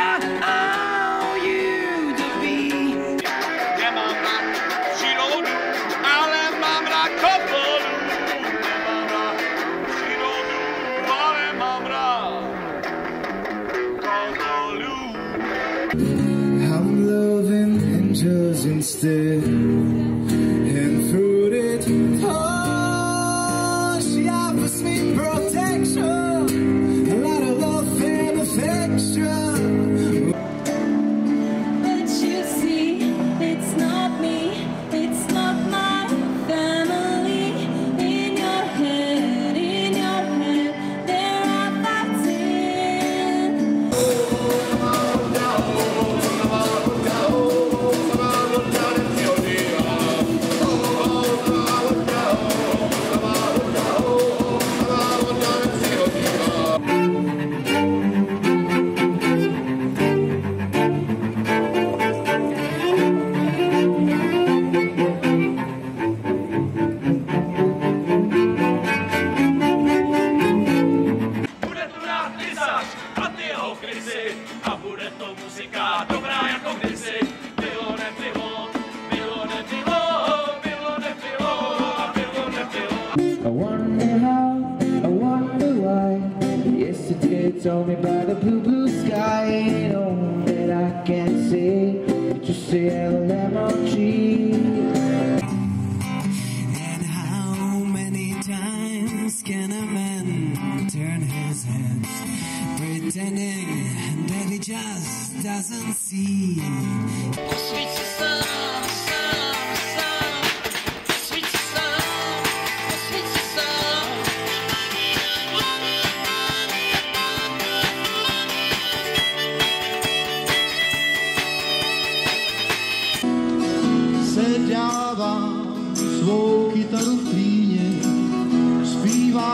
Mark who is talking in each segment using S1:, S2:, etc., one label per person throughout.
S1: I
S2: owe you
S3: the beat. Ale, mamra, she don't do. Ale, mamra, 'cause
S1: I do. I'm loving angels instead. Told me by the blue, blue sky. Ain't no that I can't see. But you say L-M-O-G. And how many times can a man turn his head, pretending that he just doesn't see?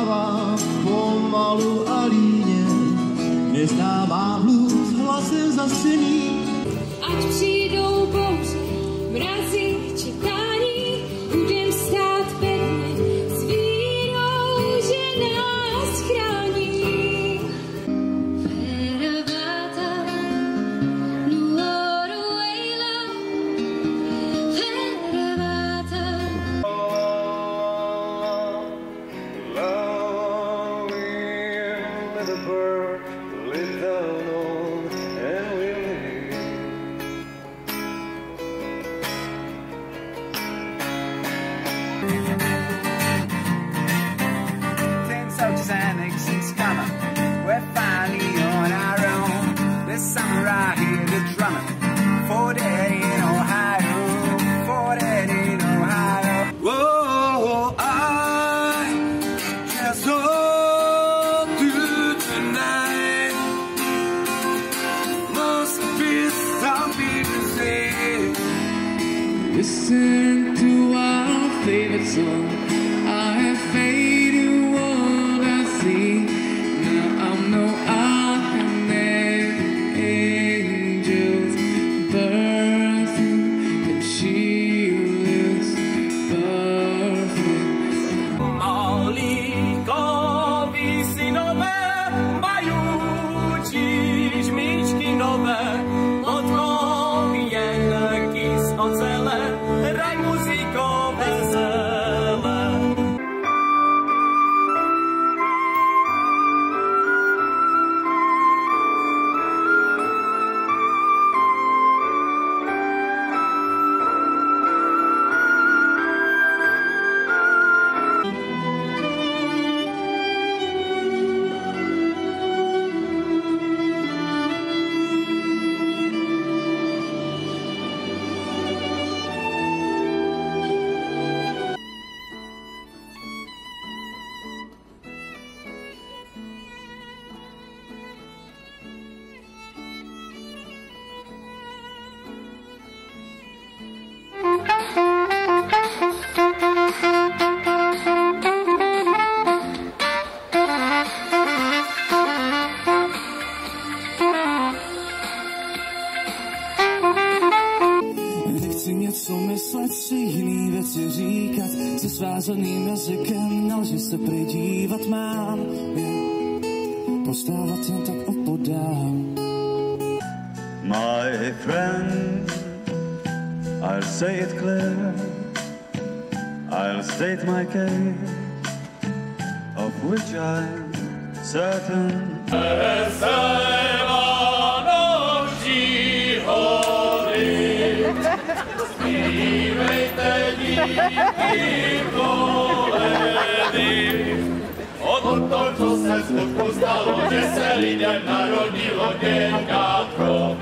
S4: spává pomalu a líně, neznává blues hlasem zasněný.
S2: Ať přijdou bouře, mrazy
S1: či tam, I hear the drummer. For that in Ohio. For that in Ohio. Whoa, I just hold you tonight. Must be something to say. Listen to our favorite song. Svázaným jazykem na se pridívat mám, postávat jen tak opodál.
S5: My friend, I'll say it clear. I'll state my case, of which I'm certain.
S3: Vánoční hory Zpívejte díky koledy. Od to, co se skutku stalo, že se lidem narodilo děťátko.